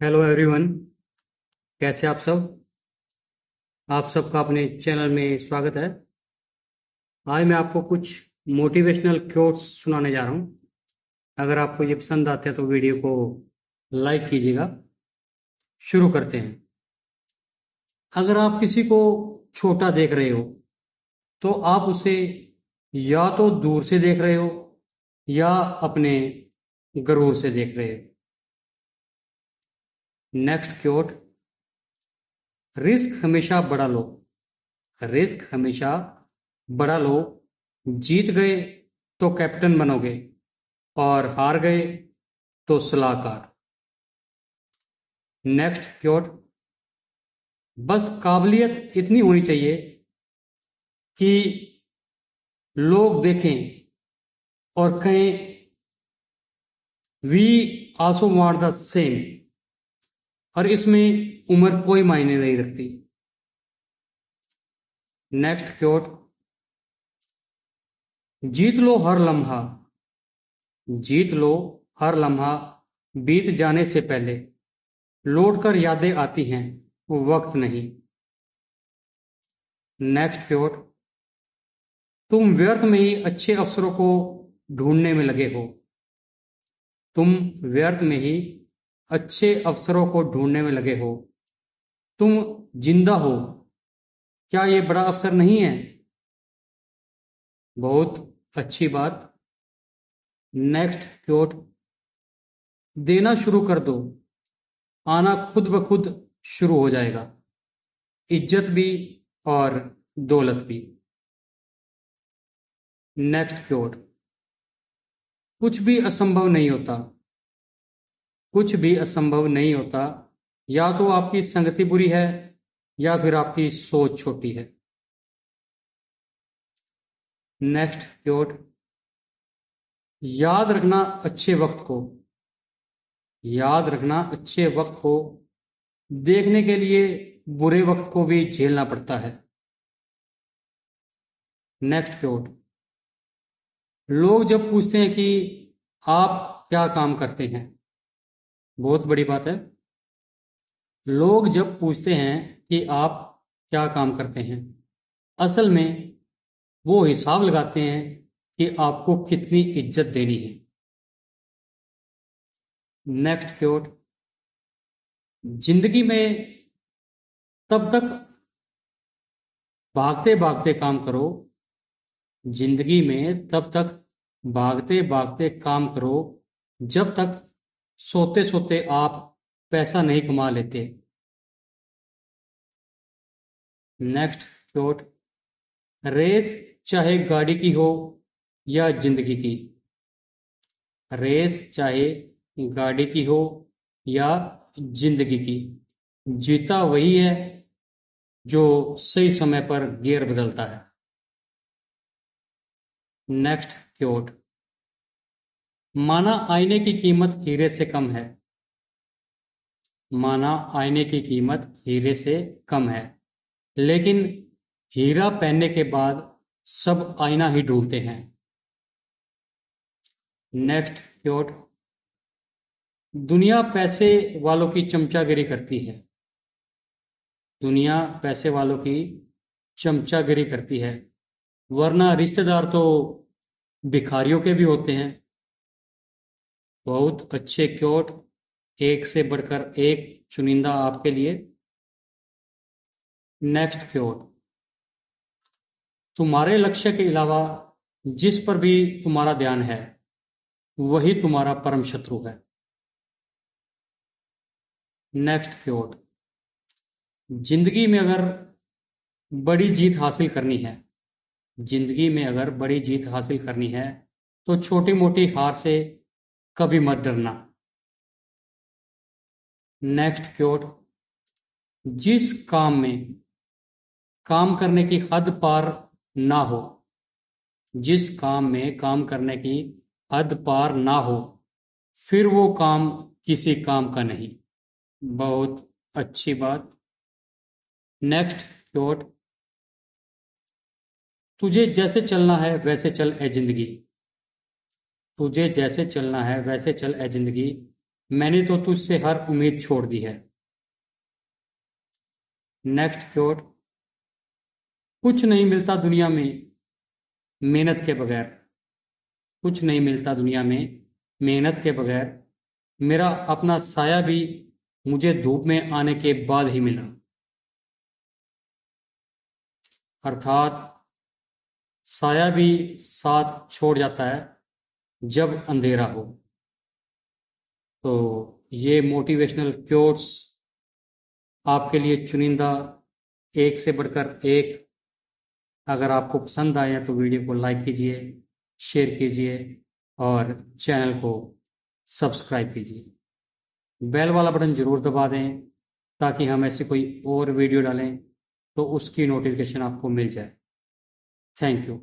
Hello everyone कैसे आप सब? आप सबका अपने चैनल में स्वागत है। आज मैं आपको कुछ मोटिवेशनल कोट्स सुनाने जा रहा हूँ। अगर आपको ये पसंद आते हैं तो वीडियो को लाइक कीजिएगा। शुरू करते हैं। अगर आप किसी को छोटा देख रहे हो तो आप उसे या तो दूर से देख रहे हो या अपने गरूर से देख रहे हो। नेक्स्ट क्योट, रिस्क हमेशा बड़ा लो। रिस्क हमेशा बड़ा लो। जीत गए तो कैप्टन बनोगे और हार गए तो सलाहकार। नेक्स्ट क्योट, बस काबिलियत इतनी होनी चाहिए कि लोग देखें और कहें वी आसो वांट द सेम और इसमें उम्र कोई मायने नहीं रखती। नेक्स्ट क्योट जीत लो हर लम्हा, जीत लो हर लम्हा, बीत जाने से पहले लौट कर यादें आती हैं वो वक्त नहीं। नेक्स्ट क्योट तुम व्यर्थ में ही अच्छे अवसरों को ढूँढने में लगे हो। तुम व्यर्थ में ही अच्छे अवसरों को ढूँढने में लगे हो। तुम ज़िंदा हो। क्या ये बड़ा अवसर नहीं है? बहुत अच्छी बात। Next quote. देना शुरू कर दो। आना खुद ब खुद शुरू हो जाएगा। इज़्ज़त भी और दौलत भी। Next quote. कुछ भी असंभव नहीं होता। कुछ भी असंभव नहीं होता। या तो आपकी संगति बुरी है, या फिर आपकी सोच छोटी है। Next quote. याद रखना अच्छे वक्त को। याद रखना अच्छे वक्त को। देखने के लिए बुरे वक्त को भी झेलना पड़ता है। Next quote. लोग जब पूछते हैं कि आप क्या काम करते हैं बहुत बड़ी बात है। लोग जब पूछते हैं कि आप क्या काम करते हैं, असल में वो हिसाब लगाते हैं कि आपको कितनी इज़्ज़त देनी है। नेक्स्ट क्योट ज़िंदगी में तब तक भागते भागते काम करो। ज़िंदगी में तब तक भागते भागते काम करो, जब तक सोते सोते आप पैसा नहीं कमा लेते। नेक्स्ट क्योट रेस चाहे गाड़ी की हो या ज़िंदगी की। रेस चाहे गाड़ी की हो या ज़िंदगी की। जीता वही है जो सही समय पर गियर बदलता है। नेक्स्ट क्योट माना आईने की कीमत हीरे से कम है। माना आईने की कीमत हीरे से कम है। लेकिन हीरा पहनने के बाद सब आईना ही ढूंढते हैं। नेक्स्ट क्योट दुनिया पैसे वालों की चमचागिरी करती है। दुनिया पैसे वालों की चमचागिरी करती है। वरना रिश्तेदार तो भिखारियों के भी होते हैं। बहुत अच्छे क्योट, एक से बढ़कर एक चुनिंदा आपके लिए। Next quote. तुम्हारे लक्ष्य के अलावा जिस पर भी तुम्हारा ध्यान है, वही तुम्हारा परम शत्रु है। Next quote. ज़िंदगी में अगर बड़ी जीत हासिल करनी है, ज़िंदगी में अगर बड़ी जीत हासिल करनी है तो छोटी मोटी हार से कभी मत डरना। नेक्स्ट क्योट जिस काम में काम करने की हद पार ना हो, जिस काम में काम करने की हद पार ना हो, फिर वो काम किसी काम का नहीं। बहुत अच्छी बात। नेक्स्ट क्योट तुझे जैसे चलना है वैसे चल ए ज़िंदगी। तुझे जैसे चलना है, वैसे चल ए ज़िंदगी। मैंने तो तुझसे हर उम्मीद छोड़ दी है। नेक्स्ट क्योट कुछ नहीं मिलता दुनिया में मेहनत के बगैर। कुछ नहीं मिलता दुनिया में मेहनत के बगैर। मेरा अपना साया भी मुझे धूप में आने के बाद ही मिला। अर्थात साया भी साथ छोड़ जाता है। जब अंधेरा हो। तो ये मोटिवेशनल क्योट्स आपके लिए चुनिंदा एक से बढ़कर एक। अगर आपको पसंद आए तो वीडियो को लाइक कीजिए, शेयर कीजिए और चैनल को सब्सक्राइब कीजिए। बेल वाला बटन ज़रूर दबा दें ताकि हम ऐसे कोई और वीडियो डालें तो उसकी नोटिफिकेशन आपको मिल जाए। Thank you